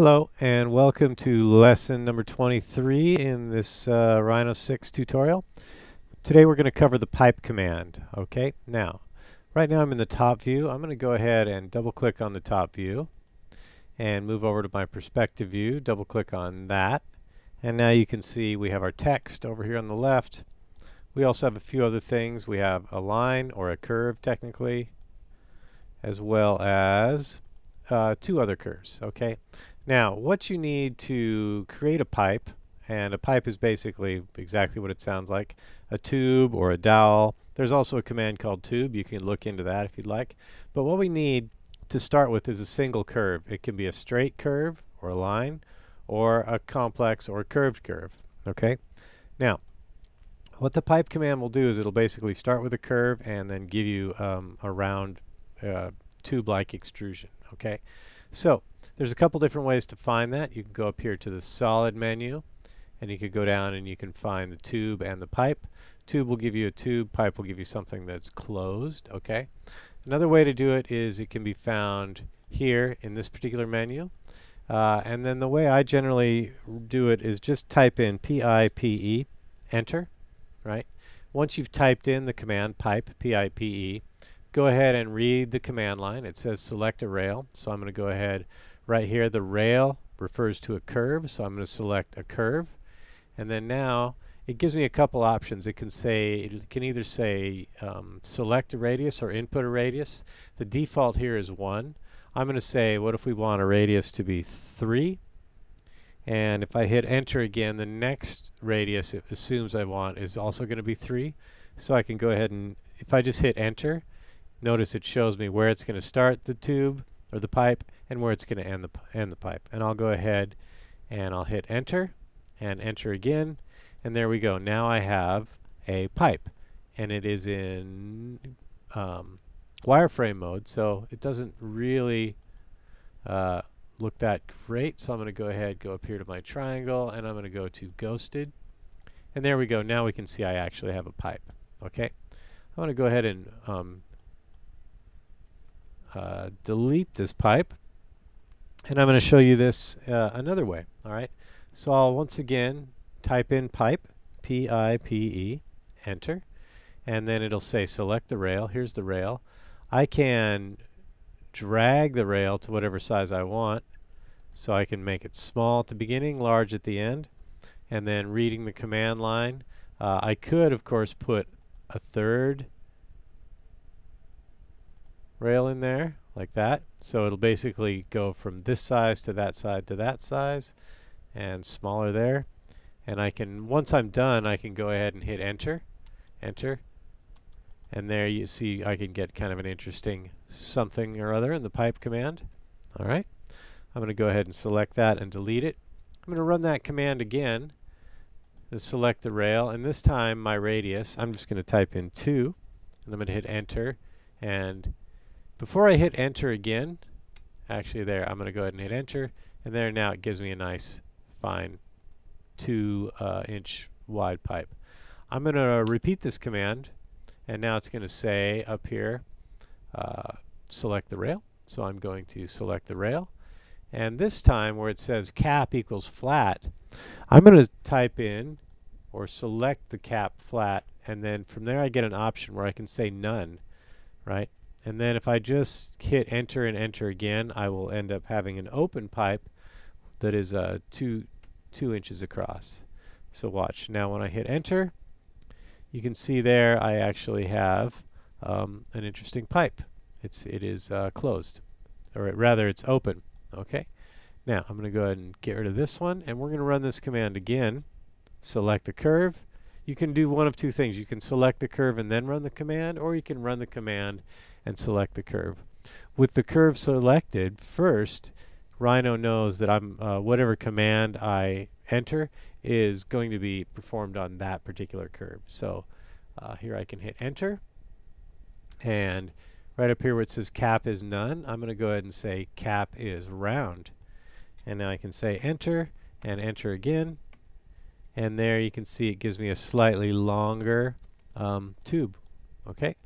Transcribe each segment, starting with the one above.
Hello and welcome to lesson number 23 in this uh, Rhino 6 tutorial. Today we're going to cover the pipe command. Okay, now right now I'm in the top view. I'm going to go ahead and double click on the top view and move over to my perspective view, double click on that and now you can see we have our text over here on the left. We also have a few other things. We have a line or a curve technically as well as uh, two other curves. Okay. Now, what you need to create a pipe, and a pipe is basically exactly what it sounds like, a tube or a dowel. There's also a command called tube. You can look into that if you'd like. But what we need to start with is a single curve. It can be a straight curve or a line or a complex or curved curve. Okay. Now, what the pipe command will do is it'll basically start with a curve and then give you um, a round uh, tube-like extrusion. Okay. So there's a couple different ways to find that. You can go up here to the solid menu and you could go down and you can find the tube and the pipe. Tube will give you a tube, pipe will give you something that's closed, okay? Another way to do it is it can be found here in this particular menu. Uh, and then the way I generally do it is just type in P-I-P-E, enter, right? Once you've typed in the command pipe, P-I-P-E, go ahead and read the command line. It says select a rail, so I'm going to go ahead right here. The rail refers to a curve, so I'm going to select a curve. And then now it gives me a couple options. It can say, it can either say um, select a radius or input a radius. The default here is 1. I'm going to say, what if we want a radius to be 3? And if I hit enter again, the next radius it assumes I want is also going to be 3. So I can go ahead and, if I just hit enter, notice it shows me where it's going to start the tube or the pipe and where it's going to end the, end the pipe. And I'll go ahead and I'll hit enter and enter again. And there we go. Now I have a pipe. And it is in um, wireframe mode. So it doesn't really uh, look that great. So I'm going to go ahead go up here to my triangle and I'm going to go to ghosted. And there we go. Now we can see I actually have a pipe. Okay. I'm going to go ahead and um, uh, delete this pipe. And I'm going to show you this uh, another way all right? So I'll once again type in pipe P-I-P-E enter. And then it'll say select the rail. Here's the rail. I can drag the rail to whatever size I want so I can make it small at the beginning large at the end and then reading the command line uh, I could of course put a third rail in there like that. So it'll basically go from this size to that side to that size and smaller there. And I can, once I'm done, I can go ahead and hit enter, enter. And there you see I can get kind of an interesting something or other in the pipe command. All right. I'm going to go ahead and select that and delete it. I'm going to run that command again and select the rail. And this time my radius, I'm just going to type in 2. And I'm going to hit enter. And before I hit enter again, actually there, I'm going to go ahead and hit enter, and there now it gives me a nice fine 2 uh, inch wide pipe. I'm going to repeat this command, and now it's going to say up here, uh, select the rail. So I'm going to select the rail. And this time where it says cap equals flat, I'm going to type in or select the cap flat and then from there I get an option where I can say none, right? And then if I just hit enter and enter again, I will end up having an open pipe that is uh, two, two inches across. So watch. Now when I hit enter, you can see there I actually have um, an interesting pipe. It's, it is uh, closed, or rather it's open. Okay. Now I'm going to go ahead and get rid of this one, and we're going to run this command again. Select the curve. You can do one of two things. You can select the curve and then run the command, or you can run the command and select the curve. With the curve selected, first, Rhino knows that I'm uh, whatever command I enter is going to be performed on that particular curve. So uh, here I can hit enter and right up here where it says cap is none I'm gonna go ahead and say cap is round and now I can say enter and enter again and there you can see it gives me a slightly longer um, tube okay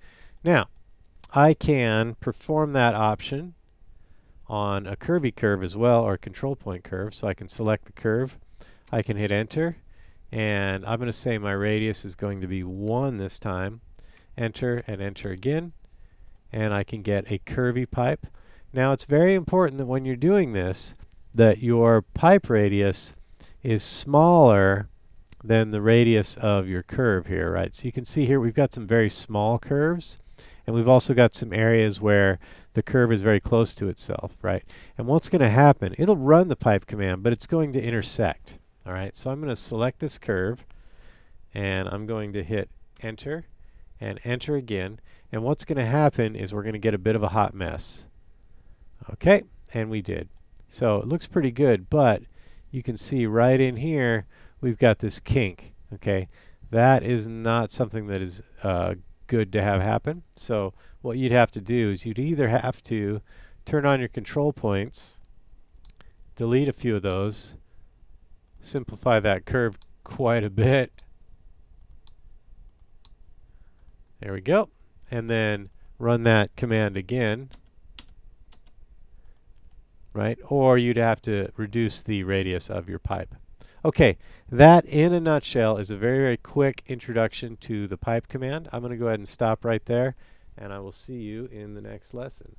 now I can perform that option on a curvy curve as well, or a control point curve. So I can select the curve, I can hit enter, and I'm going to say my radius is going to be 1 this time. Enter and enter again, and I can get a curvy pipe. Now it's very important that when you're doing this, that your pipe radius is smaller than the radius of your curve here, right? So you can see here we've got some very small curves, and we've also got some areas where the curve is very close to itself, right? And what's going to happen, it'll run the pipe command, but it's going to intersect, all right? So I'm going to select this curve, and I'm going to hit enter, and enter again, and what's going to happen is we're going to get a bit of a hot mess. Okay, and we did. So it looks pretty good, but you can see right in here, we've got this kink, okay? That is not something that is uh, good to have happen. So what you'd have to do is you'd either have to turn on your control points, delete a few of those, simplify that curve quite a bit. There we go. And then run that command again right? Or you'd have to reduce the radius of your pipe. Okay, that in a nutshell is a very, very quick introduction to the pipe command. I'm going to go ahead and stop right there, and I will see you in the next lesson.